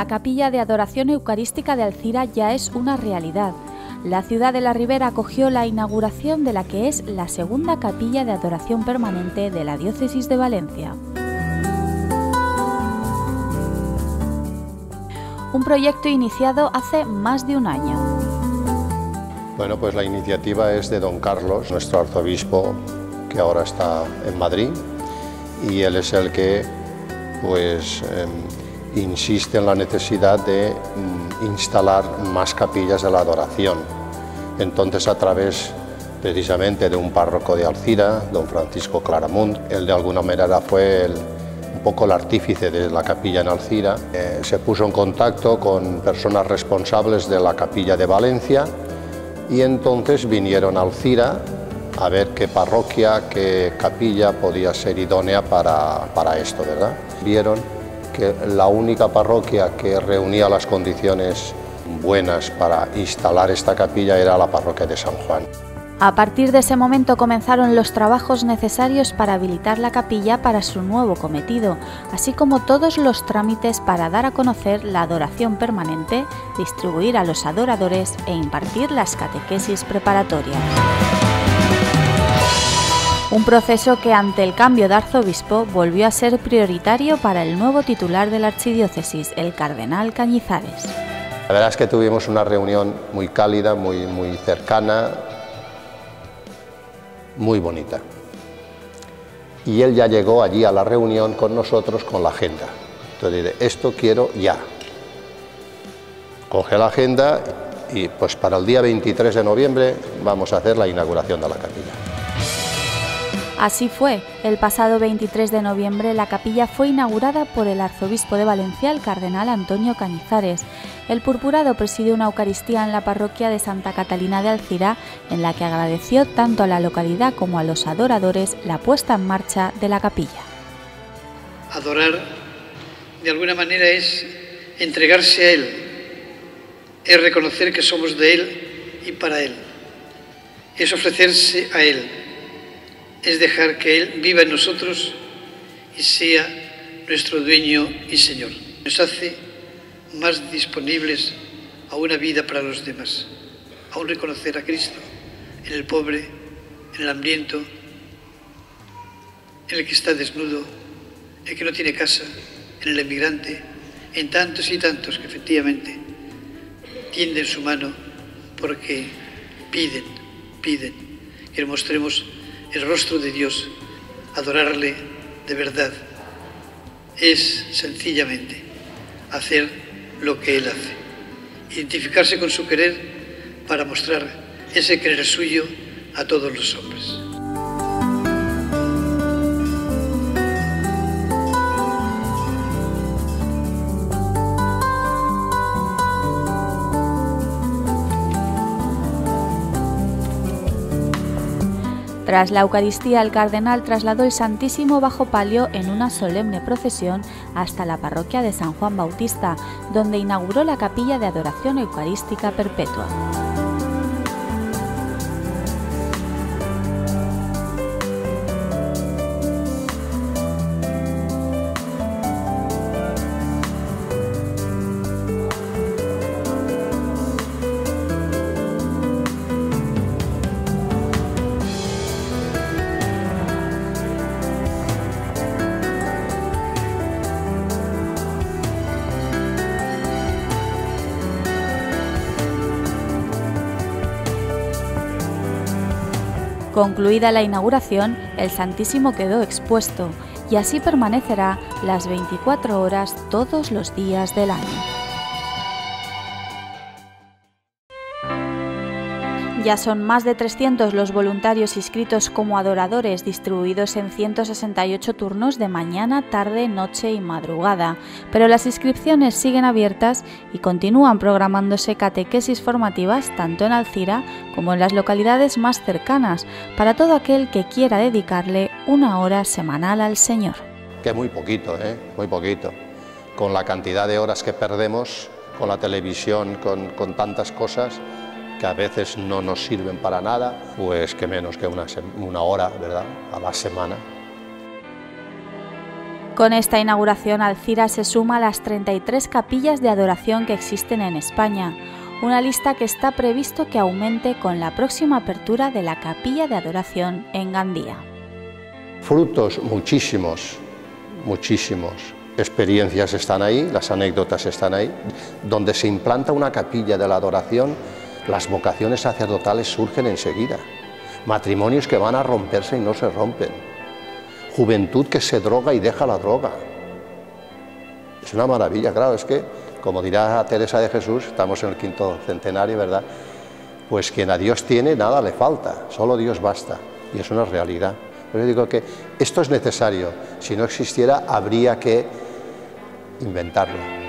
la capilla de adoración eucarística de Alcira ya es una realidad. La ciudad de la Ribera acogió la inauguración de la que es la segunda capilla de adoración permanente de la diócesis de Valencia. Un proyecto iniciado hace más de un año. Bueno, pues la iniciativa es de don Carlos, nuestro arzobispo, que ahora está en Madrid, y él es el que pues em, insiste en la necesidad de mm, instalar más capillas de la adoración. Entonces, a través precisamente de un párroco de Alcira, don Francisco Claramunt, él de alguna manera fue un poco el artífice de la capilla en Alcira, eh, se puso en contacto con personas responsables de la capilla de Valencia y entonces vinieron a Alcira a ver qué parroquia, qué capilla podía ser idónea para, para esto, ¿verdad? Vieron que la única parroquia que reunía las condiciones buenas para instalar esta capilla era la parroquia de San Juan. A partir de ese momento comenzaron los trabajos necesarios para habilitar la capilla para su nuevo cometido, así como todos los trámites para dar a conocer la adoración permanente, distribuir a los adoradores e impartir las catequesis preparatorias. Un proceso que ante el cambio de arzobispo volvió a ser prioritario para el nuevo titular de la archidiócesis, el cardenal Cañizares. La verdad es que tuvimos una reunión muy cálida, muy, muy cercana, muy bonita. Y él ya llegó allí a la reunión con nosotros con la agenda. Entonces dice, esto quiero ya. Coge la agenda y pues para el día 23 de noviembre vamos a hacer la inauguración de la capilla. Así fue, el pasado 23 de noviembre la capilla fue inaugurada por el arzobispo de Valencia, el cardenal Antonio Cañizares. El purpurado presidió una Eucaristía en la parroquia de Santa Catalina de Alcira, en la que agradeció tanto a la localidad como a los adoradores la puesta en marcha de la capilla. Adorar, de alguna manera, es entregarse a Él, es reconocer que somos de Él y para Él, es ofrecerse a Él es dejar que Él viva en nosotros y sea nuestro dueño y Señor. Nos hace más disponibles a una vida para los demás, a un reconocer a Cristo en el pobre, en el hambriento, en el que está desnudo, en el que no tiene casa, en el emigrante, en tantos y tantos que efectivamente tienden su mano porque piden, piden que mostremos el rostro de Dios, adorarle de verdad, es sencillamente hacer lo que Él hace, identificarse con su querer para mostrar ese querer suyo a todos los hombres. Tras la Eucaristía, el cardenal trasladó el Santísimo bajo palio en una solemne procesión hasta la parroquia de San Juan Bautista, donde inauguró la capilla de adoración eucarística perpetua. Concluida la inauguración, el Santísimo quedó expuesto y así permanecerá las 24 horas todos los días del año. Ya son más de 300 los voluntarios inscritos como adoradores distribuidos en 168 turnos de mañana, tarde, noche y madrugada, pero las inscripciones siguen abiertas y continúan programándose catequesis formativas tanto en Alcira como en las localidades más cercanas para todo aquel que quiera dedicarle una hora semanal al Señor. Que muy poquito, ¿eh? muy poquito. Con la cantidad de horas que perdemos con la televisión, con, con tantas cosas, que a veces no nos sirven para nada, pues que menos que una, una hora, ¿verdad?, a la semana Con esta inauguración, Alcira se suma a las 33 capillas de adoración que existen en España, una lista que está previsto que aumente con la próxima apertura de la capilla de adoración en Gandía. Frutos muchísimos, muchísimos. Experiencias están ahí, las anécdotas están ahí. Donde se implanta una capilla de la adoración, las vocaciones sacerdotales surgen enseguida. Matrimonios que van a romperse y no se rompen juventud que se droga y deja la droga. Es una maravilla, claro, es que, como dirá Teresa de Jesús, estamos en el quinto centenario, ¿verdad? Pues quien a Dios tiene, nada le falta, solo Dios basta, y es una realidad. Pero yo digo que esto es necesario, si no existiera, habría que inventarlo.